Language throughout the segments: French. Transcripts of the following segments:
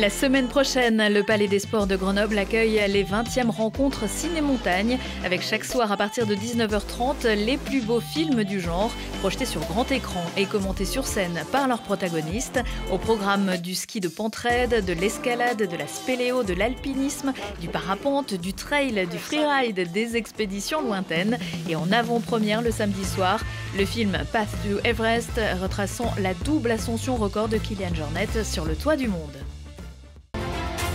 La semaine prochaine, le Palais des Sports de Grenoble accueille les 20e rencontres ciné-montagne, avec chaque soir à partir de 19h30 les plus beaux films du genre, projetés sur grand écran et commentés sur scène par leurs protagonistes, au programme du ski de pentraide, de l'escalade, de la spéléo, de l'alpinisme, du parapente, du trail, du freeride, des expéditions lointaines, et en avant-première le samedi soir, le film Path to Everest, retraçant la double ascension record de Kylian Jornet sur le toit du monde.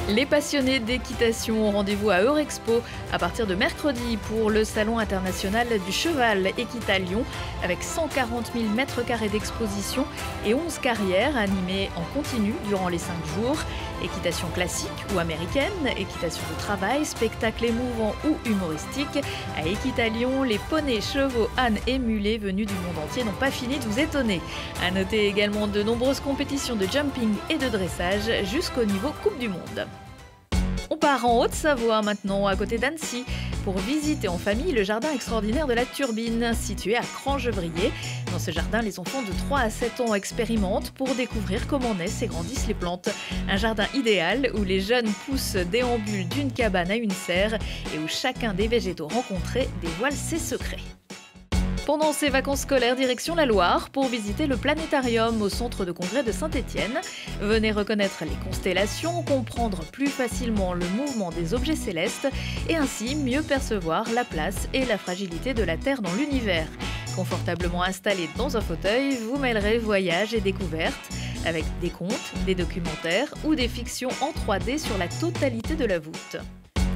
Les passionnés d'équitation ont rendez-vous à Eurexpo à partir de mercredi pour le Salon international du cheval Equita Lyon avec 140 000 mètres carrés d'exposition et 11 carrières animées en continu durant les 5 jours. Équitation classique ou américaine, équitation de travail, spectacle émouvant ou humoristique. À Equita Lyon, les poneys, chevaux, ânes et mulets venus du monde entier n'ont pas fini de vous étonner. À noter également de nombreuses compétitions de jumping et de dressage jusqu'au niveau Coupe du Monde. On part en Haute-Savoie maintenant, à côté d'Annecy, pour visiter en famille le jardin extraordinaire de la Turbine, situé à Crangevrier. Dans ce jardin, les enfants de 3 à 7 ans expérimentent pour découvrir comment naissent et grandissent les plantes. Un jardin idéal où les jeunes poussent déambulent d'une cabane à une serre et où chacun des végétaux rencontrés dévoile ses secrets. Pendant ses vacances scolaires, direction la Loire pour visiter le planétarium au centre de congrès de Saint-Étienne. Venez reconnaître les constellations, comprendre plus facilement le mouvement des objets célestes et ainsi mieux percevoir la place et la fragilité de la Terre dans l'univers. Confortablement installé dans un fauteuil, vous mêlerez voyages et découvertes avec des contes, des documentaires ou des fictions en 3D sur la totalité de la voûte.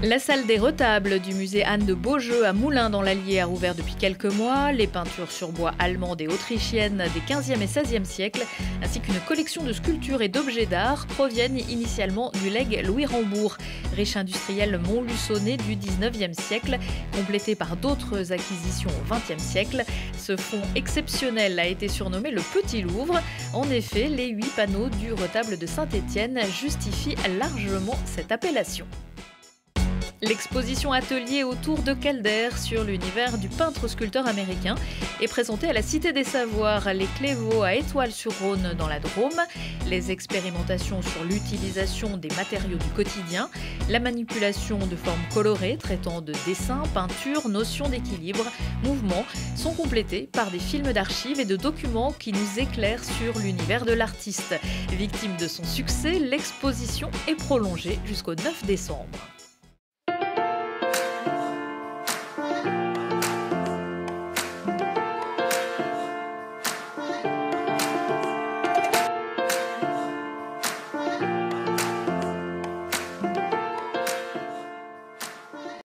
La salle des retables du musée Anne de Beaujeu à Moulins dans l'Allier a rouvert depuis quelques mois. Les peintures sur bois allemandes et autrichiennes des 15e et 16e siècles, ainsi qu'une collection de sculptures et d'objets d'art proviennent initialement du legs Louis Rambourg, riche industriel montluçonné du 19e siècle, complété par d'autres acquisitions au 20e siècle. Ce fonds exceptionnel a été surnommé le Petit Louvre. En effet, les huit panneaux du retable de Saint-Étienne justifient largement cette appellation. L'exposition atelier autour de Calder sur l'univers du peintre-sculpteur américain est présentée à la Cité des Savoirs, les Clévaux à Étoile-sur-Rhône dans la Drôme, les expérimentations sur l'utilisation des matériaux du quotidien, la manipulation de formes colorées traitant de dessin, peinture, notions d'équilibre, mouvement sont complétés par des films d'archives et de documents qui nous éclairent sur l'univers de l'artiste. Victime de son succès, l'exposition est prolongée jusqu'au 9 décembre.